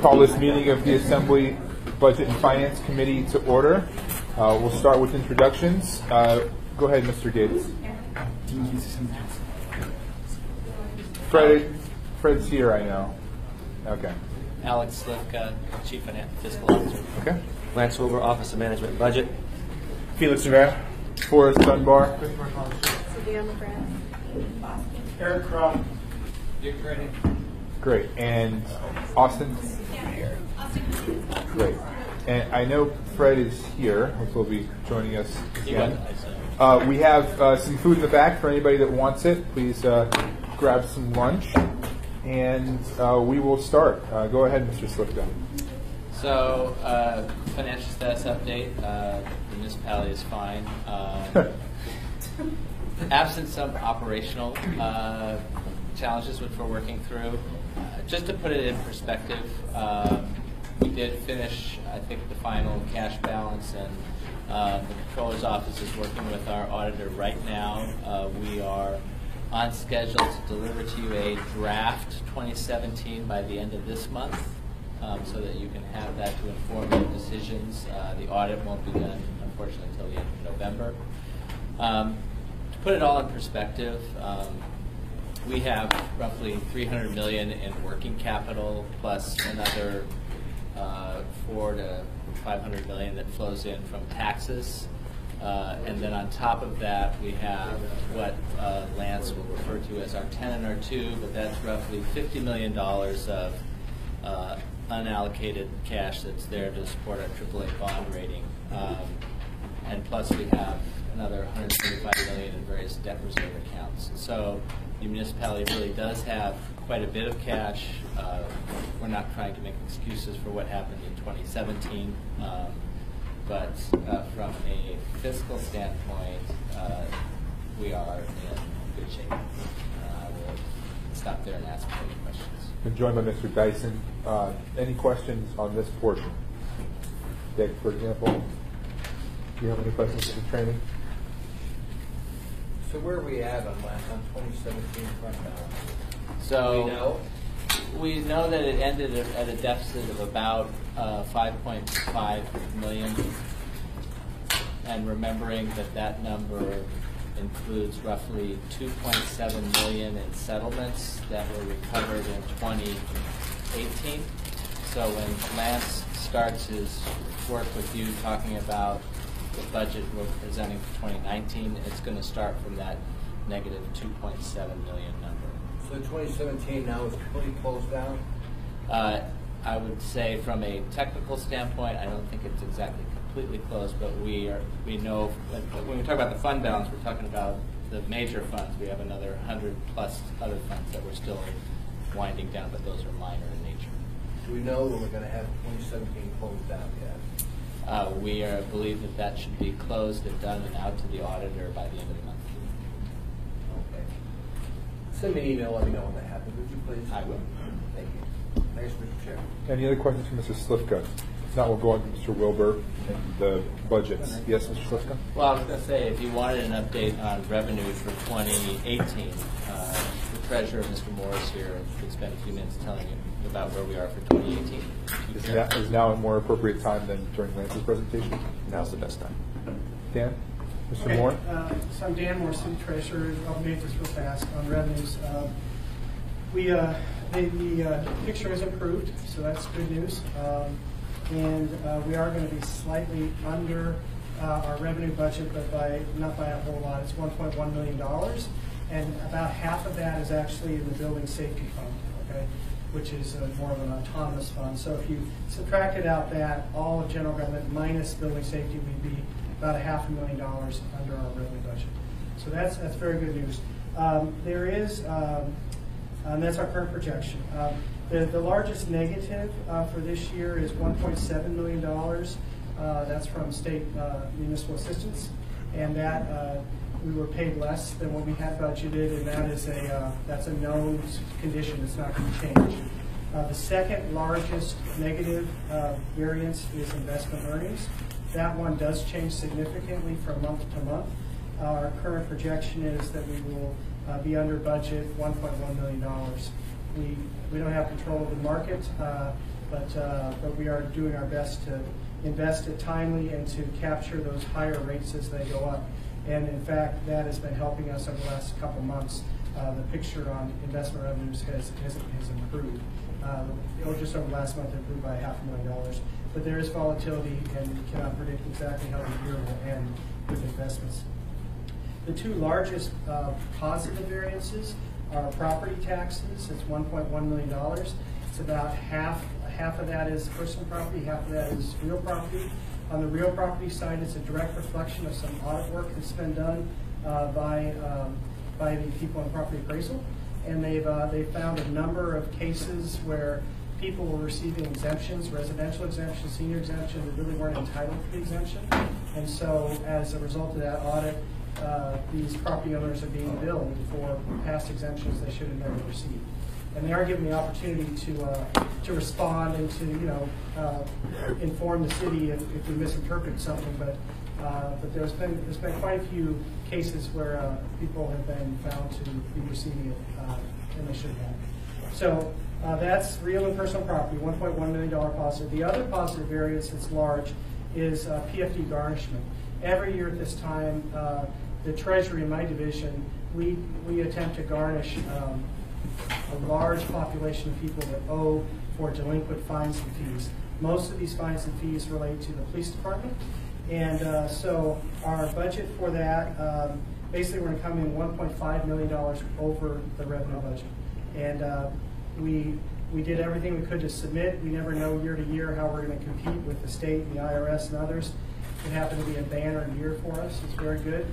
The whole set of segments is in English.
Call this meeting of the Assembly Budget and Finance Committee to order. Uh, we'll start with introductions. Uh, go ahead, Mr. Gates. Fred, Fred's here, I know. Okay. Alex Slivka, Chief Finan- Fiscal Officer. Okay. Lance Wilber, Office of Management and Budget. Felix Rivera. Forrest Dunbar. Savannah McGrath. Eric Crum. Ready. Great. And Austin? Great. And I know Fred is here, which will be joining us again. got it, I said. Uh, we have uh, some food in the back for anybody that wants it. Please uh, grab some lunch, and uh, we will start. Uh, go ahead, Mr. Slivka. So, uh, financial status update. Uh, the municipality is fine. Absent some operational uh, challenges which we're working through. Uh, just to put it in perspective, um, we did finish, I think, the final cash balance, and uh, the controller's office is working with our auditor right now. Uh, we are on schedule to deliver to you a draft 2017 by the end of this month um, so that you can have that to inform your decisions. Uh, the audit won't be done, unfortunately, until the end of November. Um, to put it all in perspective, um, we have roughly 300 million in working capital plus another uh, four to 500 million that flows in from taxes. Uh, and then on top of that, we have what uh, Lance will refer to as our 10 and our 2, but that's roughly $50 million of uh, unallocated cash that's there to support our AAA bond rating. Um, and plus we have another 125 million in various debt reserve accounts. So the municipality really does have quite a bit of cash. Uh, we're not trying to make excuses for what happened in 2017, um, but uh, from a fiscal standpoint, uh, we are in good shape. Uh, I will stop there and ask any questions. Joined by Mr. Dyson. Uh, any questions on this portion? Dick, for example. Do you have any questions for the training? So where are we at on last, on 2017 fund balance? So we know? we know that it ended at a deficit of about uh, 5.5 million, and remembering that that number includes roughly 2.7 million in settlements that were recovered in 2018. So when Lance starts his work with you talking about the budget we're presenting for 2019, it's going to start from that negative 2.7 million number. So 2017 now is completely closed down? Uh, I would say from a technical standpoint, I don't think it's exactly completely closed, but we are, we know, when when we talk about the fund balance, we're talking about the major funds. We have another hundred plus other funds that we're still winding down, but those are minor in nature. Do we know when we're going to have 2017 closed down yet? Uh, we are, believe that that should be closed and done and out to the auditor by the end of the month. Okay. Send me an email, let me know when that happens, would you please? I will. Thank you. Thanks, Mr. Chair. Any other questions for Mr. Slivka? If not, we'll go on to Mr. Wilber and the budgets. Yes, Mr. Slivka? Well, I was going to say, if you wanted an update on revenue for 2018, uh, the treasurer, Mr. Morris here, could spend a few minutes telling you about where we are for 2018. Is now, is now a more appropriate time than during Lance's presentation? Now's the best time. Dan? Mr. Okay, Moore? uh, So I'm Dan Moore, City Treasurer. I'll make this real fast on revenues. Uh, We, uh, the, the uh, picture has improved, so that's good news. Um, And uh, we are going to be slightly under uh, our revenue budget, but by, not by a whole lot. It's $1.1 million. And about half of that is actually in the building safety fund, okay? Which is uh, more of an autonomous fund. So if you subtracted out that, all of general government minus building safety, we'd be about a half a million dollars under our revenue budget. So that's, that's very good news. Um, There is, um, and that's our current projection. Um, The, the largest negative uh, for this year is $1.7 million. Uh, That's from state uh, municipal assistance. And that, uh, we were paid less than what we had budgeted, and that is a, uh, that's a known condition that's not going to change. Uh, The second largest negative uh, variance is investment earnings. That one does change significantly from month to month. Our current projection is that we will uh, be under budget $1.1 million. we, we don't have control of the market, uh, but, uh, but we are doing our best to invest it timely and to capture those higher rates as they go up. And in fact, that has been helping us over the last couple months. Uh, the picture on investment revenues has, has, has improved. Uh, or just over last month, improved by half a million dollars. But there is volatility and we cannot predict exactly how the year will end with investments. The two largest uh, positive variances are property taxes. It's $1.1 million. It's about half, half of that is personal property, half of that is real property. On the real property side, it's a direct reflection of some audit work that's been done uh, by, um, by the people in property appraisal. And they've, uh, they've found a number of cases where people were receiving exemptions, residential exemptions, senior exemption, that really weren't entitled to the exemption. And so as a result of that audit, uh, these property owners are being billed for past exemptions they should have never received. And they are given the opportunity to, uh, to respond and to, you know, uh, inform the city if, if we misinterpret something, but, uh, but there's been, there's been quite a few cases where, uh, people have been found to be receiving it, uh, and they shouldn't have. So, uh, that's real and personal property, one point one million dollar positive. The other positive variance that's large is, PFD garnishment. Every year at this time, the Treasury in my division, we, we attempt to garnish, um, a large population of people that owe for delinquent fines and fees. Most of these fines and fees relate to the police department. And uh, so our budget for that, um, basically we're to come in $1.5 million over the revenue budget. And uh, we, we did everything we could to submit. We never know year to year how we're going to compete with the state and the IRS and others. It happened to be a banner year for us. It's very good.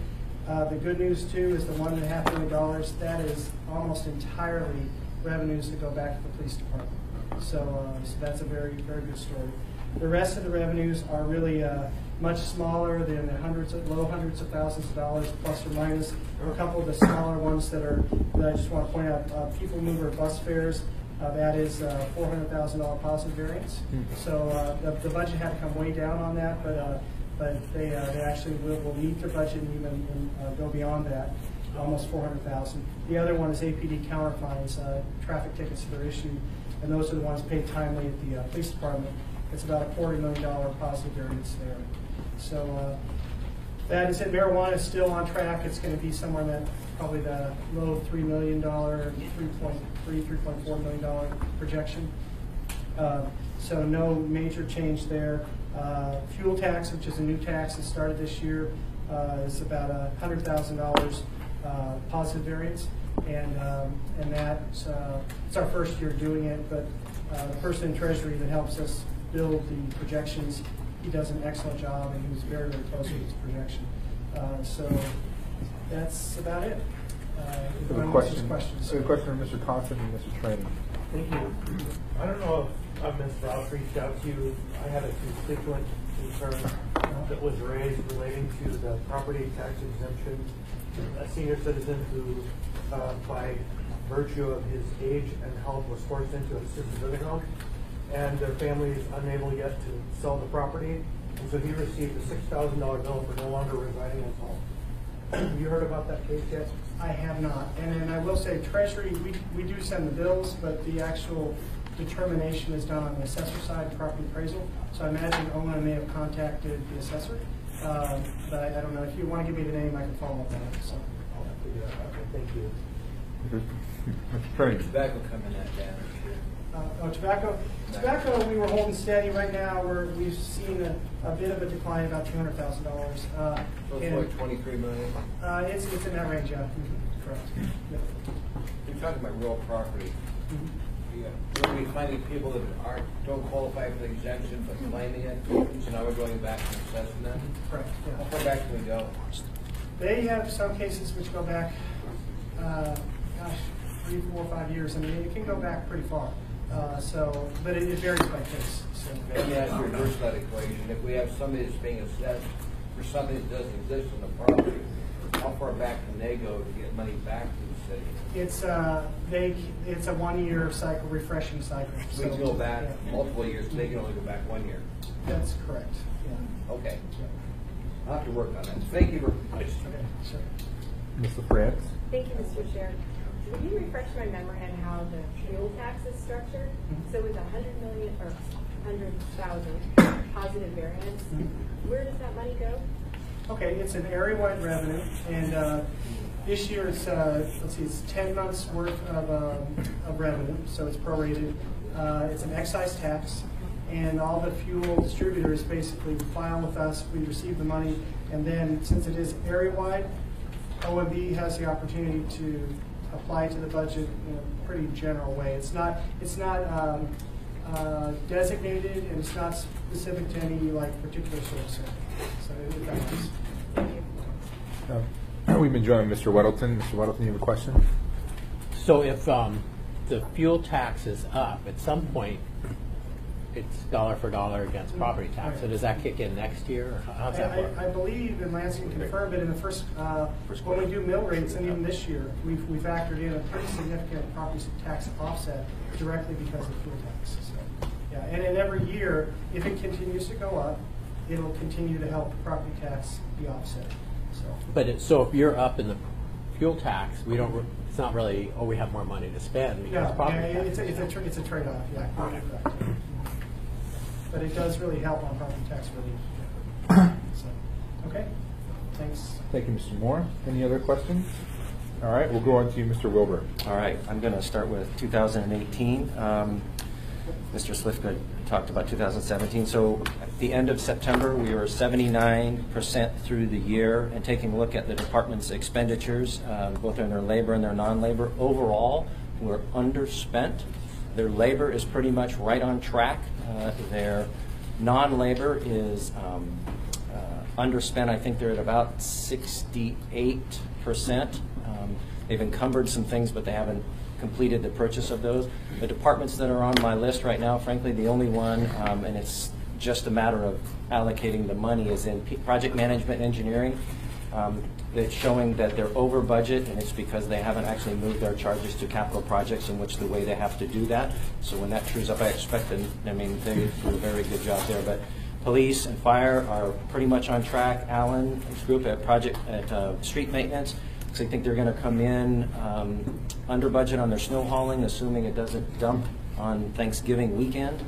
Uh, the good news too is the one and a half million dollars, that is almost entirely revenues that go back to the police department. So, uh, so that's a very, very good story. The rest of the revenues are really uh, much smaller. They're the hundreds of, low hundreds of thousands of dollars, plus or minus. There are A couple of the smaller ones that are, that I just want to point out, uh, people mover bus fares, uh, that is uh, $400,000 positive variance. So uh, the, the budget had to come way down on that, but uh, but they, uh, they actually will, will meet their budget and even and, uh, go beyond that, almost 400,000. The other one is APD counter fines, uh, traffic tickets that are issued, and those are the ones paid timely at the uh, police department. It's about a $40 million positive variance there. So uh, that is it. Marijuana is still on track. It's going to be somewhere in that probably the low $3 million, 3.3, $3.4 million projection. Uh, So no major change there. Uh, Fuel tax, which is a new tax that started this year, uh, is about a hundred thousand dollars uh, positive variance. And, um, and that's, uh, it's our first year doing it, but uh, the person in Treasury that helps us build the projections, he does an excellent job and he was very, very close with his projection. Uh, So that's about it. Uh, if I have anyone a question. questions. I have a question from Mr. Thompson and Mr. Traini. Thank you. I don't know if uh, Ms. Rouse reached out to you. I had a constituent concern that was raised relating to the property tax exemption. A senior citizen who, uh, by virtue of his age and health, was forced into an assisted living home, and their family is unable yet to sell the property, and so he received a six thousand dollar bill for no longer residing in his home. You heard about that case yet? I have not. And I will say Treasury, we, we do send the bills, but the actual determination is done on the assessor side, property appraisal. So I imagine Owen may have contacted the assessor. Um, But I I don't know, if you want to give me the name, I can follow up on it, so. I'll have to do that. Okay, thank you. Mr. Traini. Tobacco coming that down. Uh, Oh, tobacco, tobacco, we were holding steady right now. We're, we've seen a, a bit of a decline, about two hundred thousand dollars. Uh, So it's like twenty-three million. Uh, it's, it's in that range, yeah, correct. Yep. You're talking about real property. Mhm. Yeah. Are we finding people that aren't, don't qualify for the exemption but claiming it? So now we're going back and assessing them? Correct, How far back can we go? They have some cases which go back, uh, gosh, three, four, five years. I mean, it can go back pretty far. Uh, So, but it it varies by case, so. Let me ask you reverse that equation. If we have somebody that's being assessed for something that doesn't exist on the property, how far back can they go to get money back to the city? It's, uh, they, it's a one-year cycle, refreshing cycle. We can go back Yeah. multiple years, they can only go back one year. That's correct, yeah. Okay. I'll have to work on that. Thank you very much. Okay, sure. Mr. France. Thank you, Mr. Chair. Can you refresh my memory on how the fuel tax is structured? So with a hundred million, or hundred thousand positive variance, where does that money go? Okay, it's an area-wide revenue, and uh, this year it's, uh, let's see, it's 10 months' worth of um, of revenue, so it's prorated. Uh, It's an excise tax, and all the fuel distributors basically file with us, we receive the money, and then, since it is area-wide, OMB has the opportunity to apply to the budget in a pretty general way. It's not, it's not um, uh, designated, and it's not specific to any, like, particular source. So it that. Thank. Uh, We've been joined by Mr. Weddleton. Mr. Weddleton, you have a question? So if um, the fuel tax is up, at some point, it's dollar for dollar against property tax. So does that kick in next year, or how's that I, work? I- I believe, and Lance can confirm it, in the first, uh, First when we do mill rates, and even this year, we've, we factored in a pretty significant property tax offset directly because of fuel tax. So, Yeah, and in every year, if it continues to go up, it'll continue to help property tax be offset, so. But it, so if you're up in the fuel tax, we don't, it's not really, oh, we have more money to spend Yeah, because yeah, property tax. it's a, it's a, tr- it's a trade-off, yeah, correct. But it does really help on property tax relief. So, okay, thanks. Thank you, Mr. Moore. Any other questions? All right, we'll go on to you, Mr. Wilber. All right, I'm going to start with 2018. Um, Mr. Slivka talked about 2017. So at the end of September, we were 79% through the year, and taking a look at the department's expenditures, um, both in their labor and their non-labor, overall, we're underspent. Their labor is pretty much right on track. Uh, Their non-labor is um, uh, underspent. I think they're at about 68%. Um, They've encumbered some things, but they haven't completed the purchase of those. The departments that are on my list right now, frankly, the only one, um, and it's just a matter of allocating the money, is in P- project management engineering. Um, It's showing that they're over budget, and it's because they haven't actually moved their charges to capital projects in which the way they have to do that. So when that trues up, I expect, them, I mean, they do a very good job there. But police and fire are pretty much on track. Alan, his group at project, at uh, street maintenance, so I think they're going to come in um, under budget on their snow hauling, assuming it doesn't dump on Thanksgiving weekend.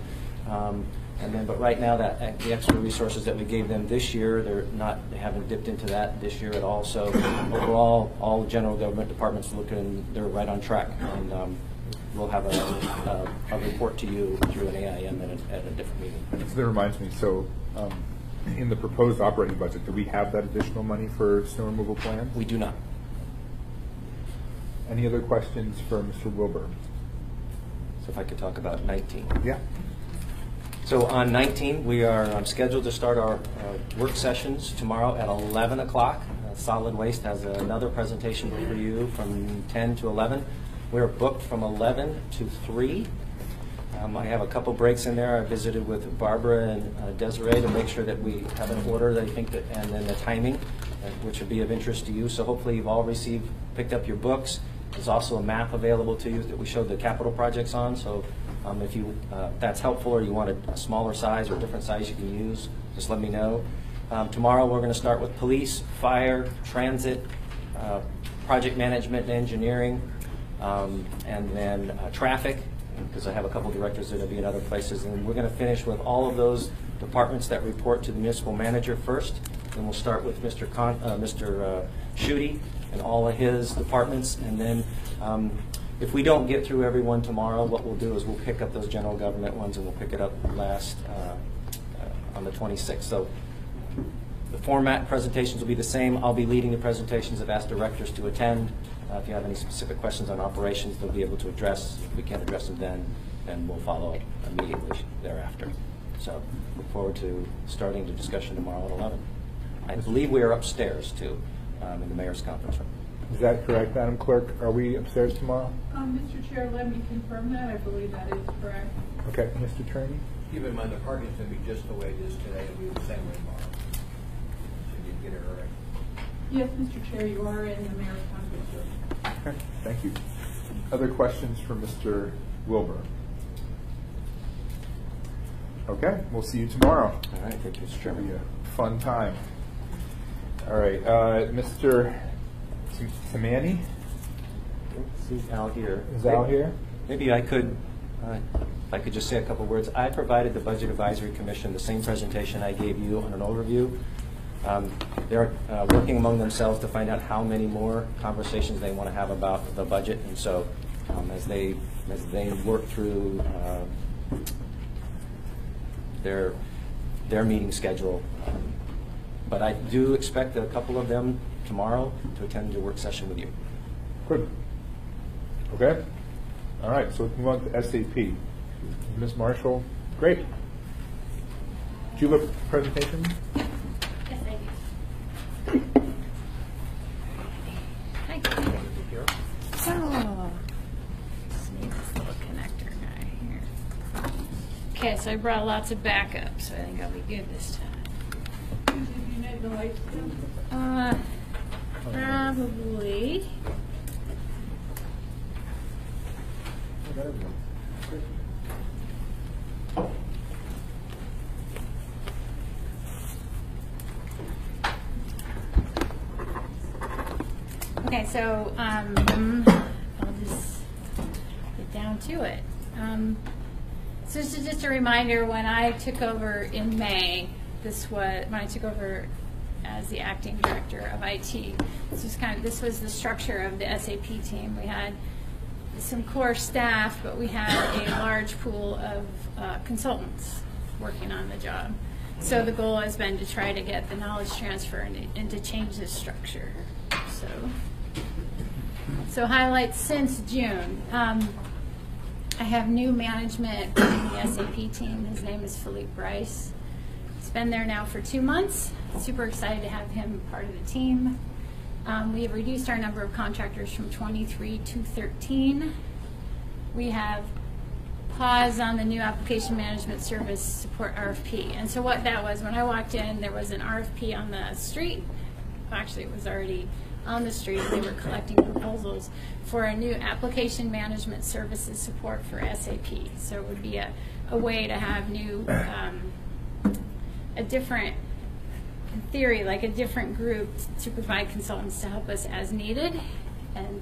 Um, And then, but right now, that, the extra resources that we gave them this year, they're not, they haven't dipped into that this year at all. So overall, all general government departments looking, they're right on track. And um, we'll have a, a- a report to you through an AIM at a, at a different meeting. So that reminds me, so um, in the proposed operating budget, do we have that additional money for snow removal plans? We do not. Any other questions for Mr. Wilber? So if I could talk about 19. Yeah. So on 19, we are um, scheduled to start our uh, work sessions tomorrow at 11 o'clock. Uh, Solid Waste has another presentation for you from 10 to 11. We're booked from 11 to 3. Um, I have a couple breaks in there. I visited with Barbara and uh, Desiree to make sure that we have an order that I think that, and then the timing, uh, which would be of interest to you. So hopefully you've all received, picked up your books. There's also a map available to you that we showed the capital projects on. So um, if you, uh, that's helpful or you want a, a smaller size or a different size you can use, just let me know. Um, tomorrow we're going to start with police, fire, transit, uh, project management and engineering, um, and then uh, traffic, because I have a couple directors that will be in other places. And we're going to finish with all of those departments that report to the municipal manager first. Then we'll start with Mr. Con, uh, Mr. Uh, Schutte and all of his departments. And then um, if we don't get through everyone tomorrow, what we'll do is we'll pick up those general government ones and we'll pick it up last uh, uh, on the 26th. So the format presentations will be the same. I'll be leading the presentations. I've asked directors to attend. Uh, If you have any specific questions on operations, they'll be able to address. If we can't address them then, then we'll follow up immediately thereafter. So look forward to starting the discussion tomorrow at 11. I believe we are upstairs too, um, in the mayor's conference room. Is that correct, Madam Clerk? Are we upstairs tomorrow? Um, Mr. Chair, let me confirm that. I believe that is correct. Okay, Mr. Attorney? Keep in mind, the parking's gonna be just the way it is today, it'll be the same way tomorrow. So you get it right. Yes, Mr. Chair, you are in the mayor's conference room. Okay, thank you. Other questions for Mr. Wilber? Okay, we'll see you tomorrow. All right, thank you, Mr. Should be Chairman. a fun time. All right, uh, Mr. Tamani? See Al here. Is Al here? Maybe I could, uh, if I could just say a couple words. I provided the Budget Advisory Commission the same presentation I gave you on an overview. Um, They're uh, working among themselves to find out how many more conversations they want to have about the budget. And so um, as they, as they work through um, their, their meeting schedule. But I do expect a couple of them tomorrow to attend your work session with you. Good. Okay. All right, so we can move on to SAP. Ms. Marshall, great. Do you have a presentation? Yes, I do. Hi. So, just need this little connector guy here. Okay, so I brought lots of backup, so I think I'll be good this time. Uh, probably. Okay, so um, I'll just get down to it. Um, so this is just a reminder, when I took over in May, this was, when I took over as the acting director of IT, this was kind of, this was the structure of the SAP team. We had some core staff, but we had a large pool of uh, consultants working on the job. So the goal has been to try to get the knowledge transfer and, and to change this structure. So, so highlights since June. Um, I have new management in the SAP team. His name is Philippe Bryce. He's been there now for two months. Super excited to have him part of the team. Um, we have reduced our number of contractors from 23 to 13. We have pause on the new application management service support RFP. And so what that was, when I walked in, there was an RFP on the street. Actually, it was already on the street. They were collecting proposals for a new application management services support for SAP. So it would be a, a way to have new, um, a different, in theory, like a different group to provide consultants to help us as needed. And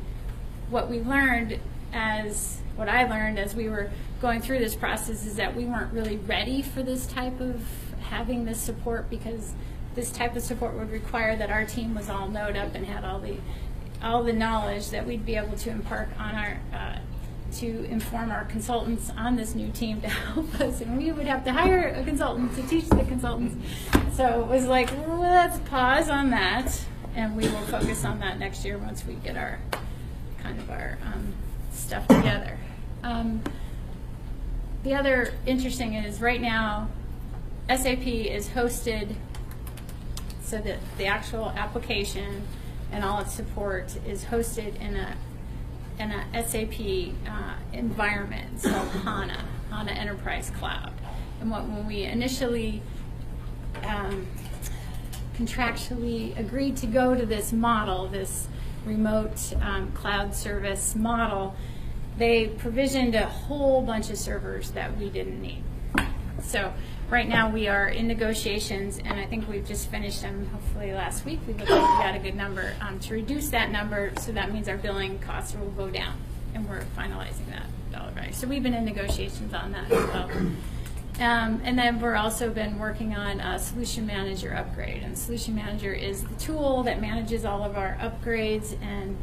what we learned as, what I learned as we were going through this process is that we weren't really ready for this type of having this support because this type of support would require that our team was all knowed up and had all the all the knowledge that we'd be able to impart on our uh, to inform our consultants on this new team to help us and we would have to hire a consultant to teach the consultants. So it was like let's pause on that and we will focus on that next year once we get our kind of our um, stuff together. Um, the other interesting is right now SAP is hosted so that the actual application and all its support is hosted in a in a SAP uh, environment, called HANA, HANA Enterprise Cloud. And what when we initially um, contractually agreed to go to this model, this remote um, cloud service model, they provisioned a whole bunch of servers that we didn't need. So right now we are in negotiations, and I think we've just finished them hopefully last week. We looked like we got a good number um, to reduce that number, so that means our billing costs will go down, and we're finalizing that dollar value. So we've been in negotiations on that as well. Um, and then we're also been working on a Solution Manager upgrade, and Solution Manager is the tool that manages all of our upgrades and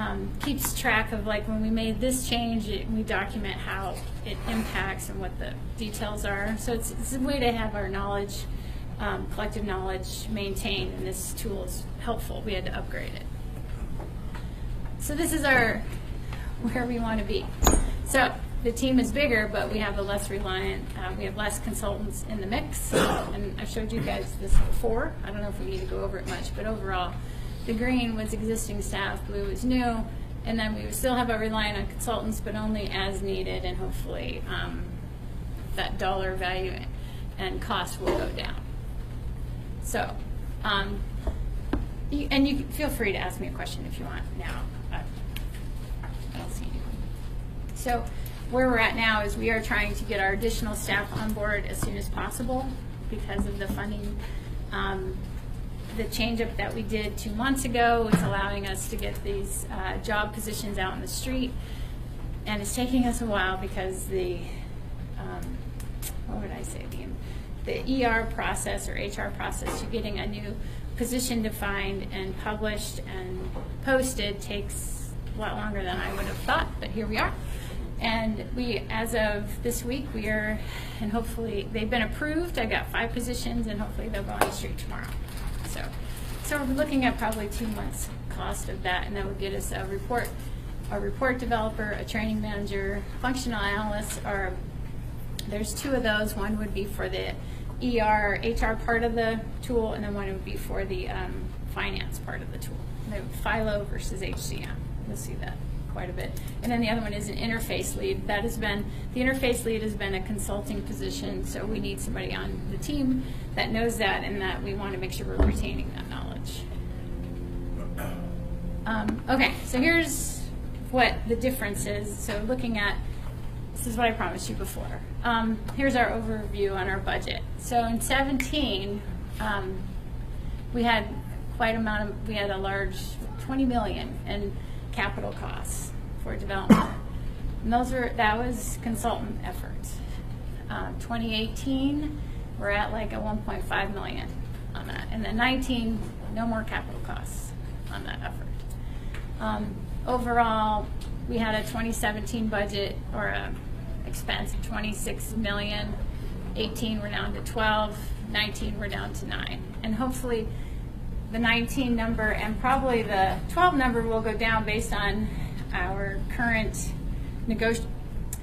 um, keeps track of like when we made this change, it, we document how it impacts and what the details are. So it's, it's a way to have our knowledge, um, collective knowledge maintained, and this tool is helpful. We had to upgrade it. So this is our where we want to be. So the team is bigger, but we have a less reliant, uh, we have less consultants in the mix. And I've showed you guys this before. I don't know if we need to go over it much, but overall, the green was existing staff, blue was new, and then we would still have a reliant on consultants, but only as needed, and hopefully um, that dollar value and cost will go down. So, um, you, and you feel free to ask me a question if you want now. I don't see anyone. So, where we're at now is we are trying to get our additional staff on board as soon as possible because of the funding um, the change up that we did two months ago. It's allowing us to get these uh, job positions out in the street. And it's taking us a while because the, um, what would I say, the, the ER process or HR process, you're getting a new position defined and published and posted takes a lot longer than I would have thought, but here we are. And we, as of this week, we are, and hopefully, they've been approved. I got five positions, and hopefully they'll go on the street tomorrow. So, so we're looking at probably two months cost of that, and that would get us a report, a report developer, a training manager, functional analyst, or there's two of those. One would be for the ER, HR part of the tool, and then one would be for the um, finance part of the tool. The Philo versus HCM. You'll see that quite a bit. And then the other one is an interface lead. That has been, the interface lead has been a consulting position, so we need somebody on the team that knows that and that we want to make sure we're retaining that knowledge. Um, okay, so here's what the difference is. So looking at, this is what I promised you before. Um, here's our overview on our budget. So in 17, um, we had quite amount of, we had a large 20 million in capital costs for development. And those were, that was consultant efforts. Uh, 2018, we're at like a 1.5 million on that. And then 19, no more capital costs on that effort. Um, overall, we had a 2017 budget or a expense of 26 million. 18, we're down to 12. 19, we're down to 9. And hopefully, the 19 number and probably the 12 number will go down based on our current negoti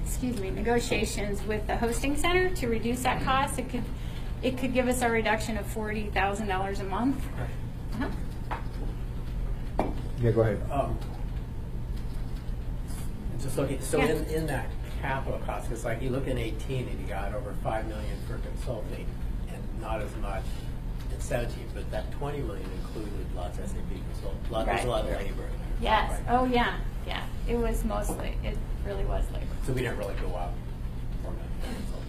excuse me, negotiations with the hosting center to reduce that cost. It could, it could give us a reduction of $40,000 a month. Uh-huh. Yeah, go ahead. Um, Just looking, so Yeah. in, in that capital cost, it's like you look in eighteen and you got over five million for consulting and not as much in seventeen, but that twenty million included lots of SAP consult, lot, there's a lot of labor. in there. Yes. Right. Oh, yeah. Yeah. It was mostly, it really was labor. So we didn't really go up for that consulting.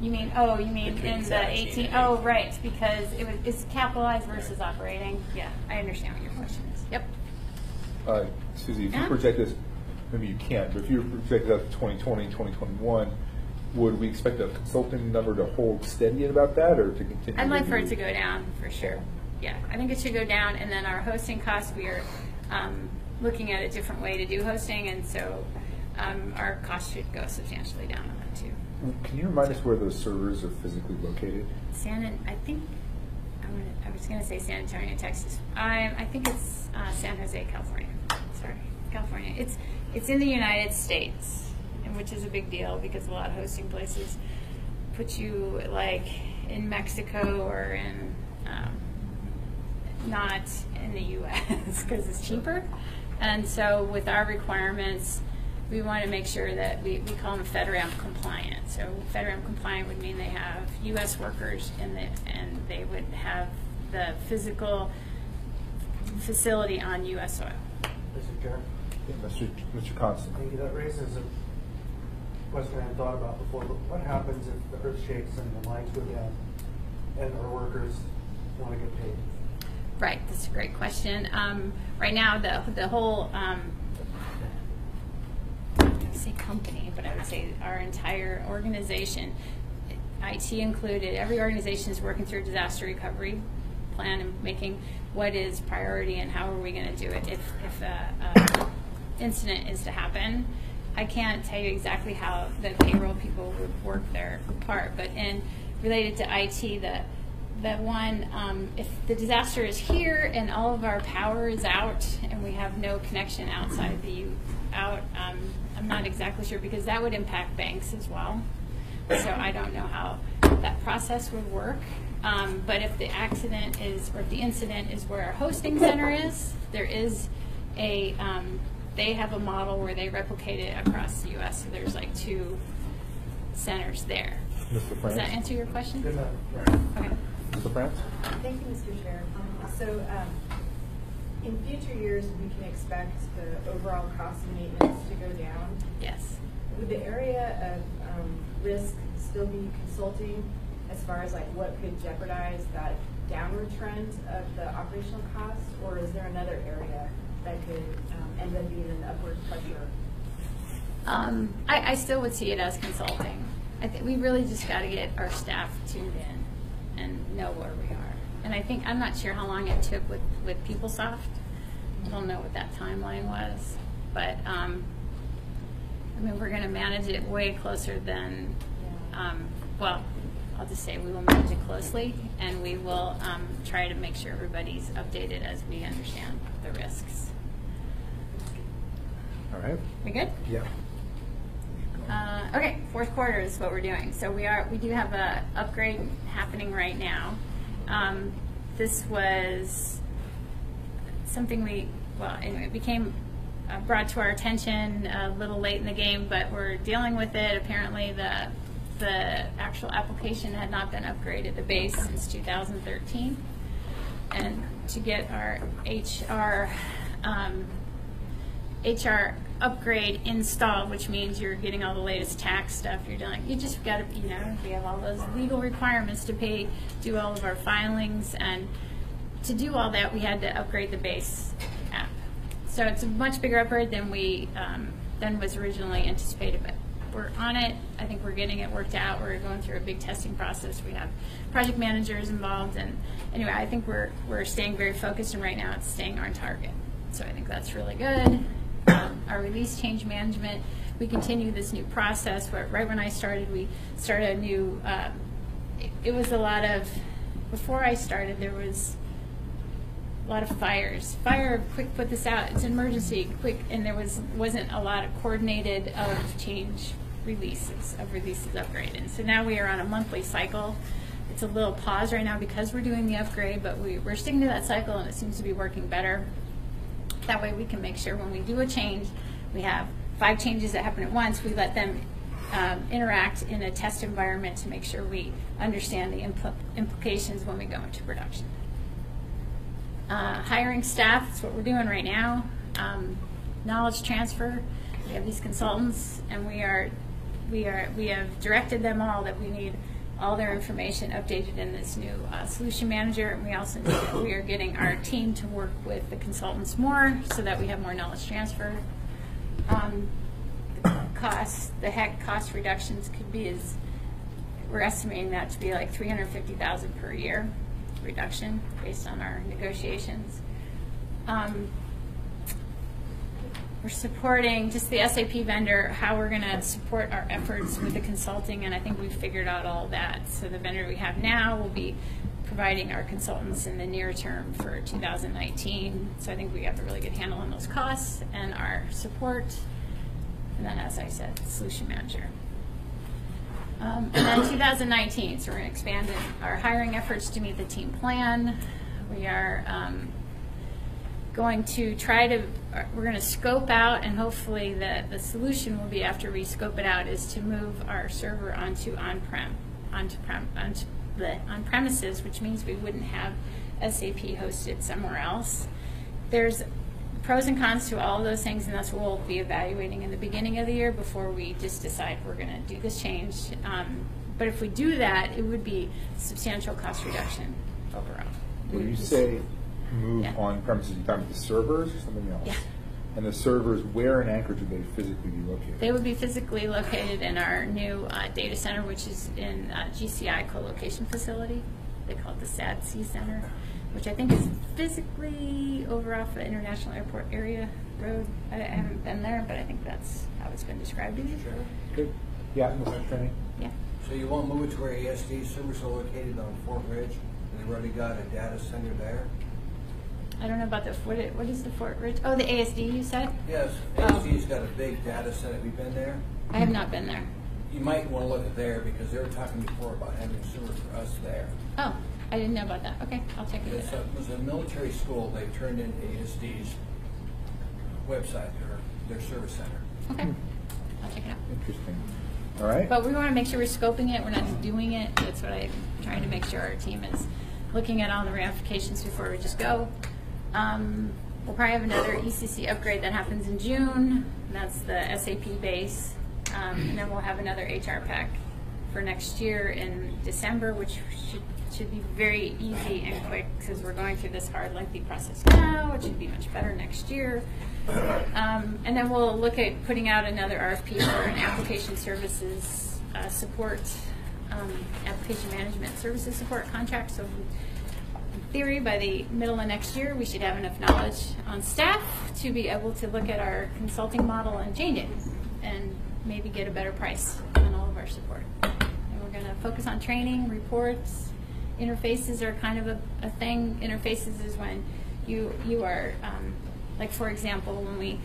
You mean, oh, you mean Between in the 17 18, and oh, 18. right, because it was, it's capitalized versus operating. Yeah, I understand what your question is. Yep. Uh, Suzie, if you Yeah. project this, maybe you can't, but if you project it out to 2020 and 2021, would we expect the consulting number to hold steady at about that, or to continue? I'd like for it to go down, for sure. Yeah, I think it should go down, and then our hosting costs, we are um, looking at a different way to do hosting, and so um, our costs should go substantially down on that, too. Can you remind us where those servers are physically located? San, An- I think, I'm gonna, I was gonna say San Antonio, Texas. I, I think it's uh, San Jose, California. Sorry, California. It's, it's in the United States, which is a big deal because a lot of hosting places put you like in Mexico or in, um, not in the U.S. because it's cheaper. And so with our requirements, we want to make sure that we, we call them FedRAMP compliant. So FedRAMP compliant would mean they have U.S. workers in the, and they would have the physical facility on U.S. soil. Mr. Chair, Mr. Mr. Constant. thank you. That raises a question I hadn't thought about before, but what happens if the earth shakes and the lines go down and our workers want to get paid? Right, that's a great question. Um, right now, the, the whole, um, I say company, but I would say our entire organization, IT included, every organization is working through a disaster recovery plan and making what is priority and how are we going to do it if, if a, a incident is to happen. I can't tell you exactly how the payroll people would work their part, but in related to IT, the the one, um, if the disaster is here and all of our power is out and we have no connection outside the out, um, I'm not exactly sure because that would impact banks as well. So I don't know how that process would work. Um, but if the accident is, or if the incident is where our hosting center is, there is a, um, they have a model where they replicate it across the U.S. So there's like two centers there. Mr. Does that answer your question? Good enough, right. Okay. Mr. France? Thank you, Mr. Chair. So, um, in future years, we can expect the overall cost of maintenance to go down. Yes. Would the area of um, risk still be consulting as far as like what could jeopardize that downward trend of the operational costs, or is there another area that could um, end up being an upward pressure? Um, I, I still would see it as consulting. I think we really just got to get our staff tuned in and know where we are. And I think, I'm not sure how long it took with, with PeopleSoft. I don't know what that timeline was, but, um, I mean, we're gonna manage it way closer than, um, well, I'll just say we will manage it closely and we will, um, try to make sure everybody's updated as we understand the risks. All right? We good? Yeah. Uh, okay, fourth quarter is what we're doing. So we are we do have a upgrade happening right now. Um, this was something we well anyway it became uh, brought to our attention a little late in the game, but we're dealing with it. Apparently the the actual application had not been upgraded, the base since 2013, and to get our HR um, HR upgrade installed, which means you're getting all the latest tax stuff. You're doing. You just got to, you know, we have all those legal requirements to pay, do all of our filings, and to do all that, we had to upgrade the base app. So it's a much bigger upgrade than we um, than was originally anticipated. But we're on it. I think we're getting it worked out. We're going through a big testing process. We have project managers involved, and anyway, I think we're we're staying very focused. And right now, it's staying on target. So I think that's really good our release change management. We continue this new process where right when I started, we started a new, um, it, it was a lot of, before I started, there was a lot of fires. Fire, quick, put this out. It's an emergency, quick, and there was wasn't a lot of coordinated of change releases of releases upgrade. And so now we are on a monthly cycle. It's a little pause right now because we're doing the upgrade, but we, we're sticking to that cycle, and it seems to be working better. That way we can make sure when we do a change, we have five changes that happen at once, we let them um, interact in a test environment to make sure we understand the impl implications when we go into production. Uh, hiring staff, that's what we're doing right now. Um, knowledge transfer, we have these consultants and we are, we are, we have directed them all that we need all their information updated in this new uh, solution manager. And we also need that we are getting our team to work with the consultants more so that we have more knowledge transfer. Um, the cost, the heck cost reductions could be as, we're estimating that to be like 350,000 per year reduction based on our negotiations. Um, we're supporting just the SAP vendor, how we're going to support our efforts with the consulting, and I think we've figured out all that. So the vendor we have now will be providing our consultants in the near term for 2019. So I think we have a really good handle on those costs and our support. And then, as I said, solution manager. Um, and then 2019, so we're going to expand our hiring efforts to meet the team plan. We are um, going to try to, we're going to scope out, and hopefully the, the solution will be after we scope it out, is to move our server onto on-prem, onto, prem, onto the on-premises, which means we wouldn't have SAP hosted somewhere else. There's pros and cons to all of those things, and that's what we'll be evaluating in the beginning of the year before we just decide we're going to do this change. Um, but if we do that, it would be substantial cost reduction overall. When you say move Yeah. on premises, You're talking about the servers or something else? Yeah. And the servers, where in Anchorage would they physically be located? They would be physically located in our new uh, data center, which is in uh, GCI co-location facility. They call it the SADC Center, which I think is physically over off the International Airport area road. I, I haven't been there, but I think that's how it's been described to me. Sure. Good. Yeah, Mr. Attorney? Yeah. So you won't move it to where ASD servers are located on Fort Ridge? and They've already got a data center there? I don't know about the, what, it, what is the Fort Ridge? Oh, the ASD you said? Yes, Oh. ASD's got a big data center. Have you been there? I have not been there. You might want to look at there because they were talking before about having sewer for us there. Oh, I didn't know about that. Okay, I'll check it It's a, out. it was a military school. They turned into ASD's website, their, their service center. Okay, I'll check it out. Interesting. All right. But we want to make sure we're scoping it, we're not doing it. That's what I'm trying to make sure our team is looking at all the ramifications before we just go. Um, We'll probably have another ECC upgrade that happens in June. That's the SAP base. Um, And then we'll have another HR pack for next year in December, which should, should be very easy and quick because we're going through this hard, lengthy process now. It should be much better next year. Um, and then we'll look at putting out another RFP for an application services uh, support, um, application management services support contract. So theory, by the middle of next year, we should have enough knowledge on staff to be able to look at our consulting model and change it and maybe get a better price on all of our support. And we're going to focus on training, reports. Interfaces are kind of a, a thing. Interfaces is when you you are, um, like for example, when we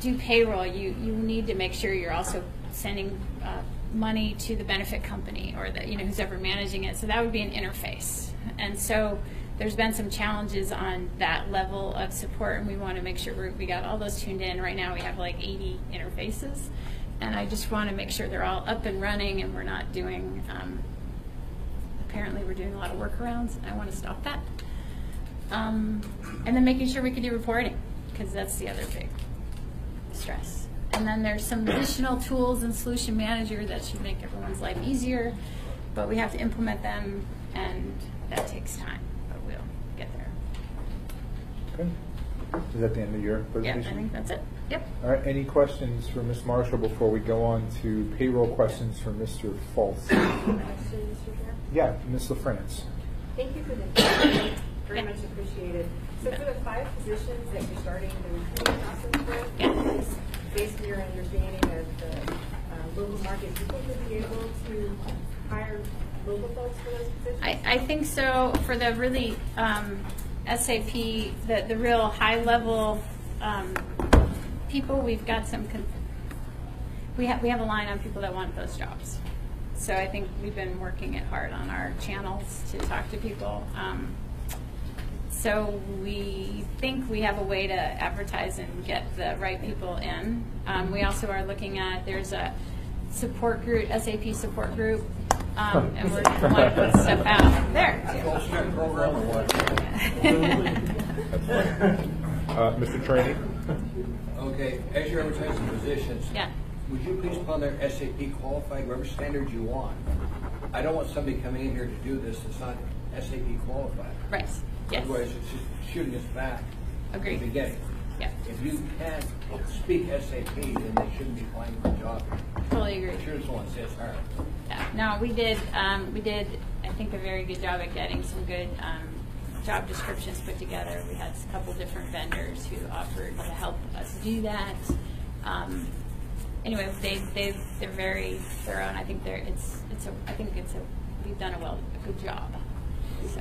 do payroll, you, you need to make sure you're also sending uh, money to the benefit company or the, you know, who's ever managing it. So that would be an interface. And so there's been some challenges on that level of support, and we want to make sure we're, we got all those tuned in. Right now we have like 80 interfaces, and I just want to make sure they're all up and running and we're not doing, um, apparently we're doing a lot of workarounds. I want to stop that. Um, and then making sure we can do reporting, because that's the other big stress. And then there's some additional tools in Solution Manager that should make everyone's life easier, but we have to implement them, and that takes time, but we'll get there. Okay. Is that the end of your Yeah, presentation? I think that's it. Yep. All right, any questions for Ms. Marshall before we go on to payroll questions for Mr. Falsey? Question, Mr. Chair? Yeah, Ms. LaFrance. Thank you for the, very much appreciated. So for the five positions that you're starting the recruiting process with, Yeah. is based on your understanding of the uh, local market, do you think you'll be able to hire local folks for those positions? I, I think so for the really um, SAP, the, the real high level um, people, we've got some, we have, we have a line on people that want those jobs. So I think we've been working it hard on our channels to talk to people. Um, so we think we have a way to advertise and get the right people in. Um, we also are looking at, there's a support group, SAP support group, um, and we're going to want to put stuff out there. Full start program or what? Uh, Mr. Traini? Okay, as you're advertising positions. Yeah. Would you please put on there SAP qualified, whatever standard you want? I don't want somebody coming in here to do this that's not SAP qualified. Right, yes. Otherwise, it's just shooting us back. Agreed. At the beginning. Yeah, If you can't speak SAP, then they shouldn't be applying for the job. totally agree. Sure, someone says hard. Yeah. No, we did, um, we did, I think, a very good job at getting some good um, job descriptions put together. We had a couple different vendors who offered to help us do that. Um, anyway, they, they, they're very thorough, and I think they're, it's, it's a, I think it's a, we've done a well, a good job, so.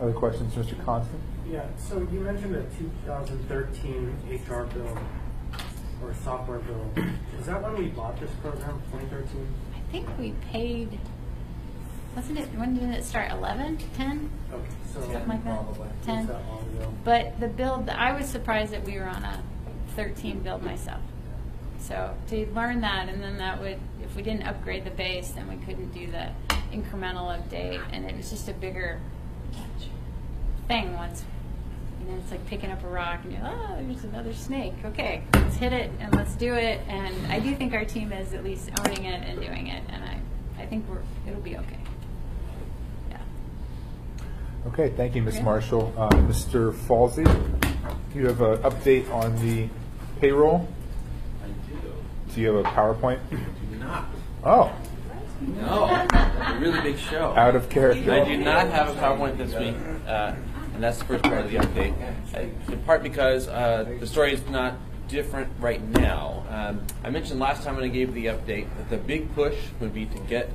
Other questions, Mr. Constant? Yeah, so you mentioned a 2013 HR bill or software bill. Is that when we bought this program, 2013? I think we paid, wasn't it, when did it start, 11, 10? Okay, so Something like that? Probably. Is 10? that long ago? But the build, I was surprised that we were on a 13 build myself. So to learn that, and then that would, if we didn't upgrade the base, then we couldn't do the incremental update, and it was just a bigger thing once. You know, it's like picking up a rock, and you're, oh, there's another snake. Okay, let's hit it and let's do it. And I do think our team is at least owning it and doing it, and I, I think we're, it'll be okay. Yeah. Okay, thank you, Ms. Okay. Marshall. Uh, Mr. Falsey, do you have an update on the payroll? I do. Do you have a PowerPoint? Do not. Oh, No. A really big show. out of character. I do not have a PowerPoint this week, uh, and that's the first part of the update. Uh, In part because uh, the story is not different right now. Um, I mentioned last time when I gave the update that the big push would be to get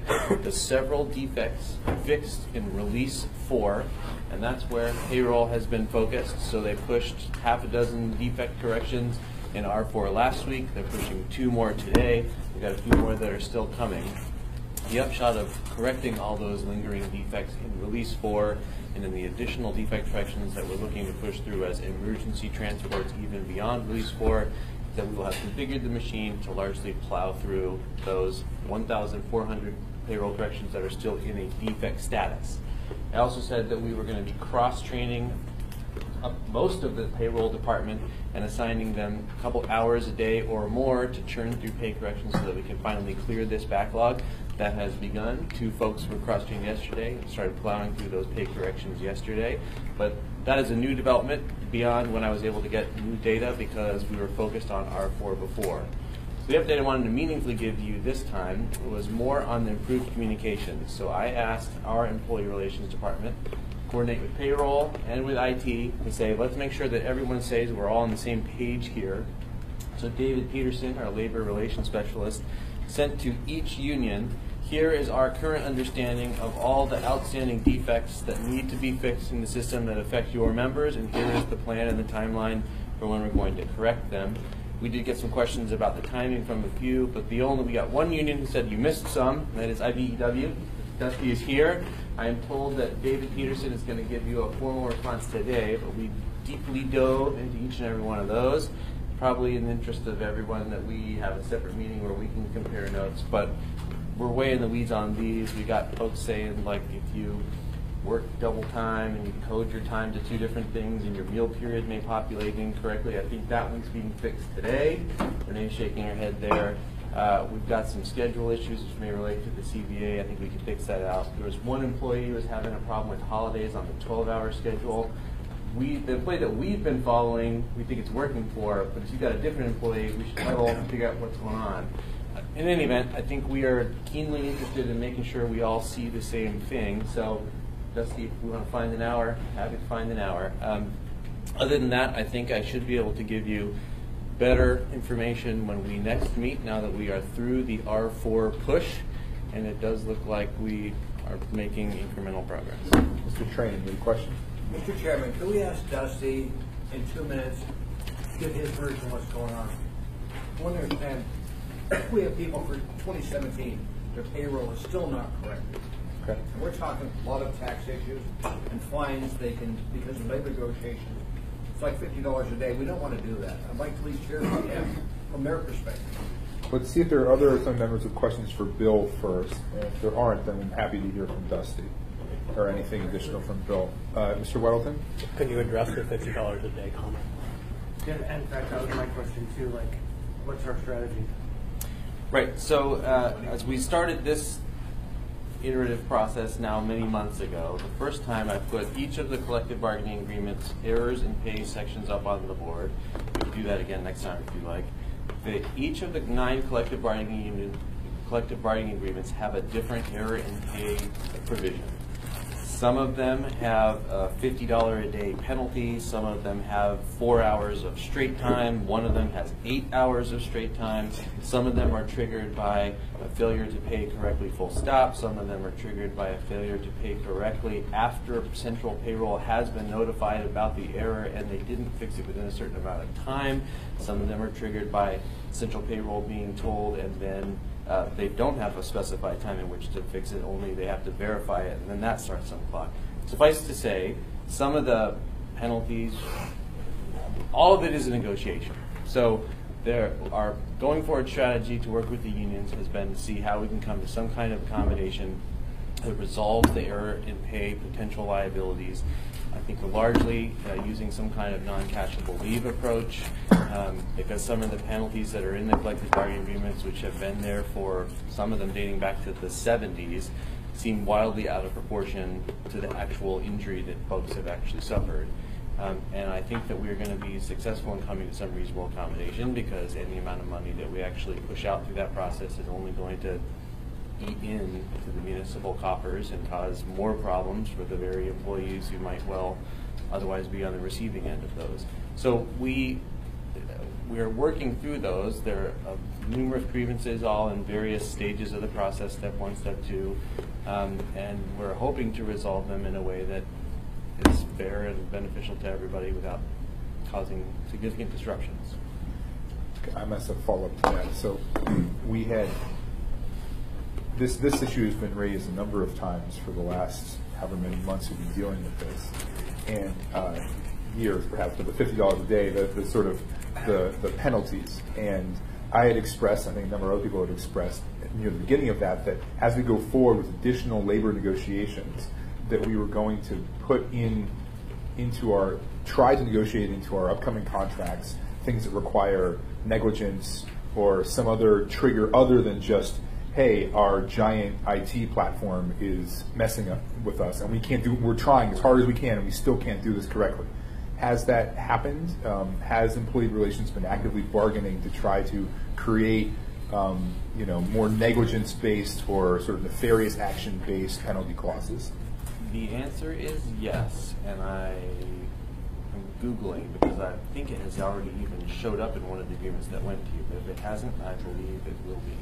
the several defects fixed in Release 4, and that's where payroll has been focused. So they pushed half a dozen defect corrections in R4 last week. They're pushing two more today. We've got a few more that are still coming the upshot of correcting all those lingering defects in Release 4 and in the additional defect corrections that we're looking to push through as emergency transports even beyond Release 4, that we will have configured the machine to largely plow through those 1,400 payroll corrections that are still in a defect status. I also said that we were going to be cross-training up most of the payroll department and assigning them a couple hours a day or more to churn through pay corrections so that we can finally clear this backlog. That has begun. Two folks were cross-trained yesterday and started plowing through those pay corrections yesterday. But that is a new development beyond when I was able to get new data because we were focused on R4 before. The update I wanted to meaningfully give you this time was more on the improved communications. So I asked our employee relations department coordinate with payroll and with IT to say, let's make sure that everyone says we're all on the same page here. So David Peterson, our labor relations specialist, sent to each union, here is our current understanding of all the outstanding defects that need to be fixed in the system that affect your members, and here is the plan and the timeline for when we're going to correct them. We did get some questions about the timing from a few, but the only, we got one union who said you missed some, and that is IBEW. Dusty is here. I am told that David Peterson is going to give you a formal response today, but we deeply dove into each and every one of those. Probably in the interest of everyone that we have a separate meeting where we can compare notes, but we're way in the weeds on these. We got folks saying like if you work double time and you code your time to two different things and your meal period may populate incorrectly. I think that one's being fixed today. Renee's shaking her head there. Uh, we've got some schedule issues which may relate to the CBA. I think we can fix that out. There was one employee who was having a problem with holidays on the 12-hour schedule. We, the employee that we've been following, we think it's working for, but if you've got a different employee, we should huddle and figure out what's going on. In any event, I think we are keenly interested in making sure we all see the same thing. So, Dusty, if we want to find an hour, happy to find an hour. Um, other than that, I think I should be able to give you better information when we next meet now that we are through the R4 push, and it does look like we are making incremental progress. Mr. Train, any question? Mr. Chairman, could we ask Dusty in two minutes, give his version of what's going on? I want to understand, we have people for 2017, their payroll is still not corrected. Okay. And we're talking a lot of tax issues and fines they can, because of labor negotiations. It's like fifty dollars a day. We don't want to do that. I'd like to at least hear from them, from their perspective. Let's see if there are other some members with questions for Bill first. And if there aren't, then I'm happy to hear from Dusty or anything additional from Bill. Uh, Mr. Weddleton? Can you address the fifty dollars a day comment? Yeah, and in fact, that was my question too, like, what's our strategy? Right. So uh, as we started this iterative process now many months ago, the first time I put each of the collective bargaining agreements errors and pay sections up on the board. We can do that again next time if you like. The, each of the nine collective bargaining collective bargaining agreements have a different error and pay provision. Some of them have a $50 a day penalty. Some of them have four hours of straight time. One of them has eight hours of straight time. Some of them are triggered by a failure to pay correctly full stop. Some of them are triggered by a failure to pay correctly after central payroll has been notified about the error and they didn't fix it within a certain amount of time. Some of them are triggered by central payroll being told and then uh, they don't have a specified time in which to fix it, only they have to verify it, and then that starts some clock. Suffice to say, some of the penalties, all of it is a negotiation. So there, our going forward strategy to work with the unions has been to see how we can come to some kind of accommodation that resolves the error in pay potential liabilities. I think largely uh, using some kind of non-cashable leave approach um, because some of the penalties that are in the collective bargaining agreements, which have been there for some of them dating back to the 70s, seem wildly out of proportion to the actual injury that folks have actually suffered. Um, and I think that we're going to be successful in coming to some reasonable accommodation because any amount of money that we actually push out through that process is only going to eat in to the municipal coffers and cause more problems for the very employees who might well otherwise be on the receiving end of those. So we we're working through those. There are numerous grievances, all in various stages of the process, step one, step two, um, and we're hoping to resolve them in a way that is fair and beneficial to everybody without causing significant disruptions. I must have followed that. So we had this this issue has been raised a number of times for the last however many months we've been dealing with this, and uh, years perhaps. But the fifty dollars a day, the, the sort of the the penalties, and I had expressed, I think a number of other people had expressed near the beginning of that, that as we go forward with additional labor negotiations, that we were going to put in into our try to negotiate into our upcoming contracts things that require negligence or some other trigger other than just, hey, our giant IT platform is messing up with us and we can't do, we're trying as hard as we can and we still can't do this correctly. Has that happened? Um, has employee relations been actively bargaining to try to create, um, you know, more negligence-based or sort of nefarious action-based penalty clauses? The answer is yes, and I am Googling because I think it has already even showed up in one of the agreements that went to you, but if it hasn't, I believe it will be.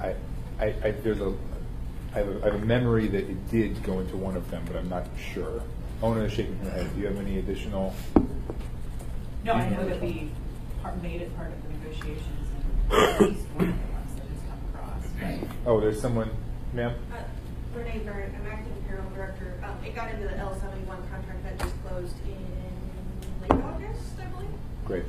I, I, I, there's a, I have a, I have a memory that it did go into one of them, but I'm not sure. Ona is shaking her head. Do you have any additional? No, I know that we part- made it part of the negotiations and at least one of the ones that has come across. but- Oh, there's someone, ma'am? Uh, Renee Byrne, I'm acting payroll director. Um, It got into the L seventy-one contract that just closed in late August, I believe. Great.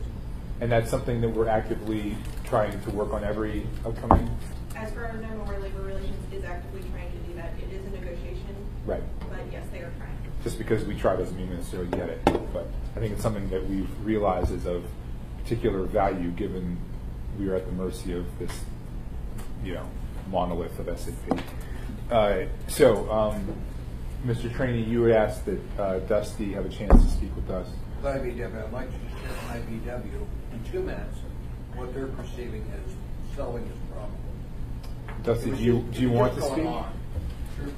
And that's something that we're actively trying to work on every upcoming? As far as I know, labor relations is actively trying to do that. It is a negotiation. Right. But yes, they are trying. Just because we try doesn't mean we necessarily get it. But I think it's something that we've realized is of particular value, given we are at the mercy of this, you know, monolith of SAP. Uh, So, um, Mr. Traini, you had asked that uh, Dusty have a chance to speak with us. With IBEW, I'd like to just hear IBEW in two minutes what they're perceiving as solving this problem. Dusty, do you, do you want to speak? on.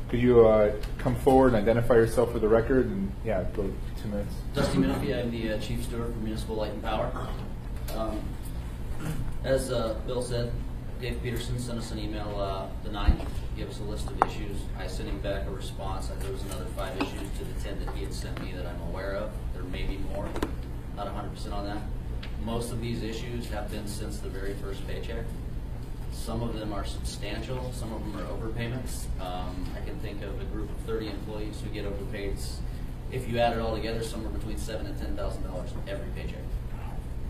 Could you uh, come forward and identify yourself for the record and, yeah, go two minutes? Dusty Menifee, I'm the uh, Chief Steward for Municipal Light and Power. Um, As uh, Bill said, Dave Peterson sent us an email uh, the 9th, gave us a list of issues. I sent him back a response. Uh, There was another five issues to the 10 that he had sent me that I'm aware of. There may be more, not 100% on that. Most of these issues have been since the very first paycheck. Some of them are substantial, some of them are overpayments. Um, I can think of a group of 30 employees who get overpaid. If you add it all together, somewhere between seven and ten thousand dollars every paycheck.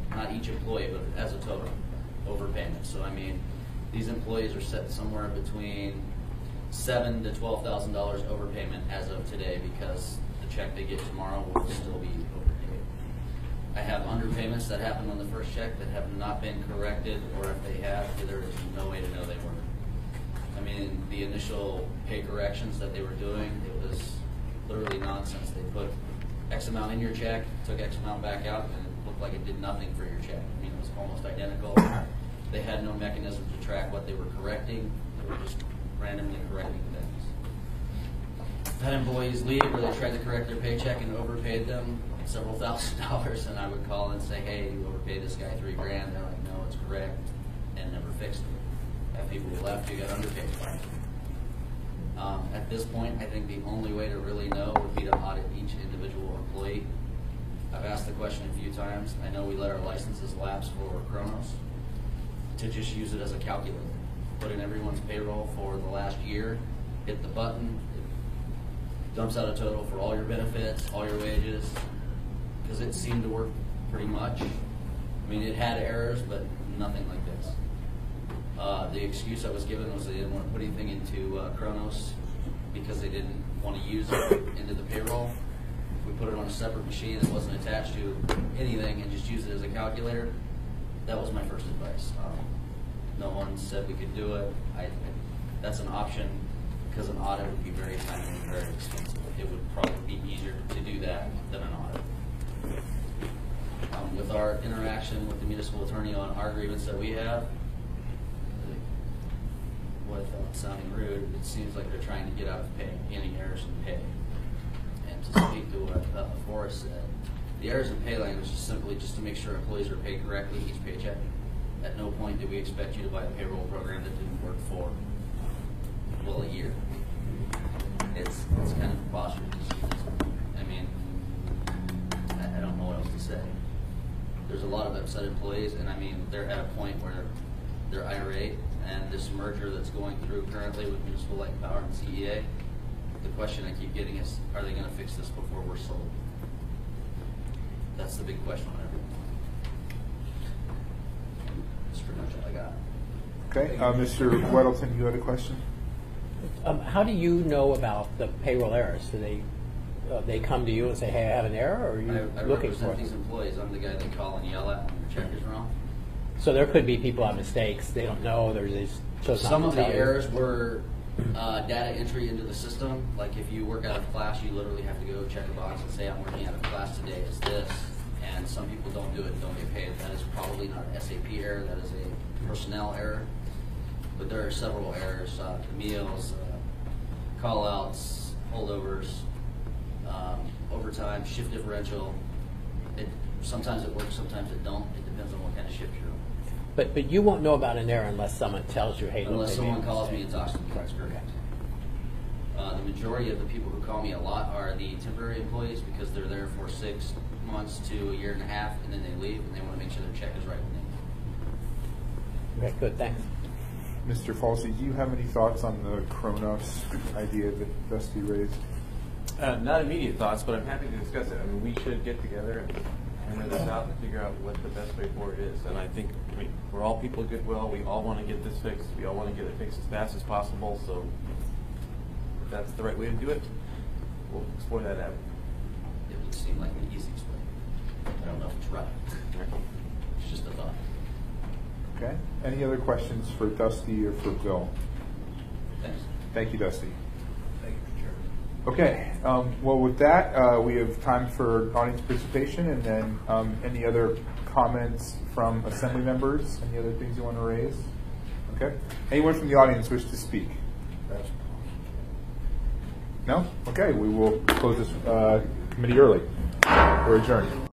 Not each employee, but as a total overpayment. So I mean, these employees are set somewhere between seven to twelve thousand dollars overpayment as of today because the check they get tomorrow will still be overpaid. I have underpayments that happened on the first check that have not been corrected, or if they have, there is no way to know they were. I mean, the initial pay corrections that they were doing, it was literally nonsense. They put X amount in your check, took X amount back out, and it looked like it did nothing for your check. I mean, it was almost identical. They had no mechanism to track what they were correcting. They were just randomly correcting things had employees leave where they tried to correct their paycheck and overpaid them several thousand dollars, and I would call and say, hey, you overpaid this guy three grand. They're like, no, it's correct, and never fixed it. Have people who left who got underpaid. Um, at this point, I think the only way to really know would be to audit each individual employee. I've asked the question a few times. I know we let our licenses lapse for Kronos to just use it as a calculator. Put in everyone's payroll for the last year, hit the button, it dumps out a total for all your benefits, all your wages, because it seemed to work pretty much. I mean, it had errors, but nothing like this. Uh, the excuse I was given was they didn't want to put anything into uh, Kronos because they didn't want to use it into the payroll. If We put it on a separate machine that wasn't attached to anything and just use it as a calculator. That was my first advice. Um, no one said we could do it. I, that's an option because an audit would be very timely and very expensive. It would probably be easier to do that than an audit. Um, with our interaction with the municipal attorney on our grievance that we have, without sounding rude, it seems like they're trying to get out of paying any errors in pay. And to speak to what uh, Forrest said, the errors in pay language is simply just to make sure employees are paid correctly each paycheck. At no point did we expect you to buy a payroll program that didn't work for, well, a year. It's, it's kind of preposterous. I mean, I, I don't know what else to say. There's a lot of upset employees, and I mean, they're at a point where they're irate, and this merger that's going through currently with Municipal Light and Power and CEA, the question I keep getting is, are they gonna fix this before we're sold? That's the big question on everyone. That's pretty much all I got. Okay, uh, Mr. Weddleton, you had a question? Um, how do you know about the payroll errors? Do they, uh, they come to you and say, hey, I have an error, or are you I, I looking for it? these employees. I'm the guy they call and yell at when their check is wrong. So there could be people have mistakes, they don't know, there's, they chose Some of the you. errors were uh, data entry into the system. Like if you work out of class, you literally have to go check a box and say, I'm working out of class today, it's this. And some people don't do it and don't get paid. That is probably not an SAP error, that is a personnel error. But there are several errors, uh, meals, uh, call-outs, holdovers, um, overtime, shift differential. It, sometimes it works, sometimes it don't. It depends on what kind of shift you're on. But, but you won't know about an error unless someone tells you, hey, look, Unless they made a someone calls me mistake. and talks to me, that's correct. Uh, the majority of the people who call me a lot are the temporary employees because they're there for six months to a year and a half and then they leave and they want to make sure their check is right when they leave. Okay, good, thanks. Mr. Falsey, do you have any thoughts on the Kronos idea that Dusty raised? Uh, not immediate thoughts, but I'm happy to discuss it. I mean, we should get together and hammer this out and figure out what the best way forward is. And I think, I mean, we're all people of goodwill. We all want to get this fixed. We all want to get it fixed as fast as possible. So if that's the right way to do it, we'll explore that avenue. It would seem like the easiest way. I don't know if it's right. It's just a thought. Okay. Any other questions for Dusty or for Bill? Thanks. Thank you, Dusty. Okay, um, well, with that, uh, we have time for audience participation and then um, any other comments from assembly members? Any other things you want to raise? Okay. Anyone from the audience wish to speak? No? Okay, we will close this uh, committee early. We're adjourned.